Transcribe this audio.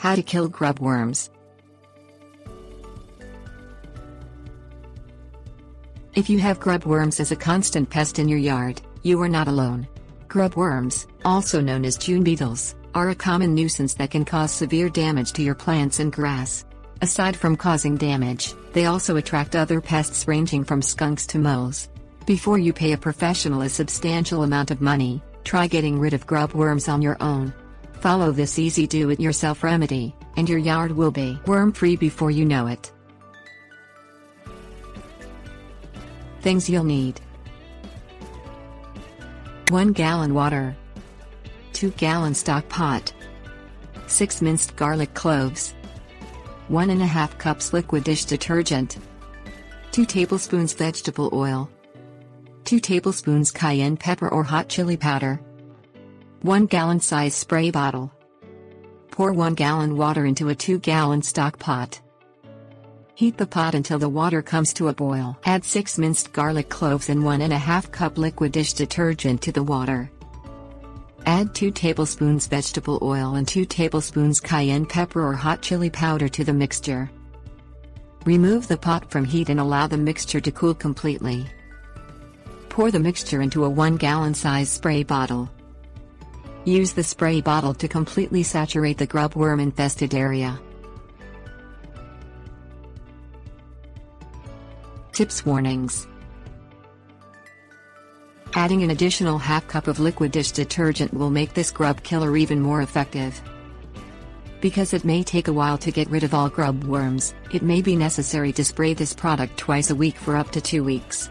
How to kill grub worms. If you have grub worms as a constant pest in your yard, you are not alone. Grub worms, also known as June beetles, are a common nuisance that can cause severe damage to your plants and grass. Aside from causing damage, they also attract other pests ranging from skunks to moles. Before you pay a professional a substantial amount of money, try getting rid of grub worms on your own. Follow this easy do-it-yourself remedy, and your yard will be worm-free before you know it. Things you'll need. 1 gallon water. 2 gallon stock pot. 6 minced garlic cloves. 1 and a half cups liquid dish detergent. 2 tablespoons vegetable oil. 2 tablespoons cayenne pepper or hot chili powder 1 gallon size spray bottle Pour 1 gallon water into a 2 gallon stock pot Heat the pot until the water comes to a boil. Add 6 minced garlic cloves and 1 and a half cup liquid dish detergent to the water. Add 2 tablespoons vegetable oil and 2 tablespoons cayenne pepper or hot chili powder to the mixture. Remove the pot from heat and allow the mixture to cool completely. Pour the mixture into a 1 gallon size spray bottle. Use the spray bottle to completely saturate the grub worm infested area. Tips Warnings Adding an additional half cup of liquid dish detergent will make this grub killer even more effective. Because it may take a while to get rid of all grub worms, it may be necessary to spray this product twice a week for up to two weeks.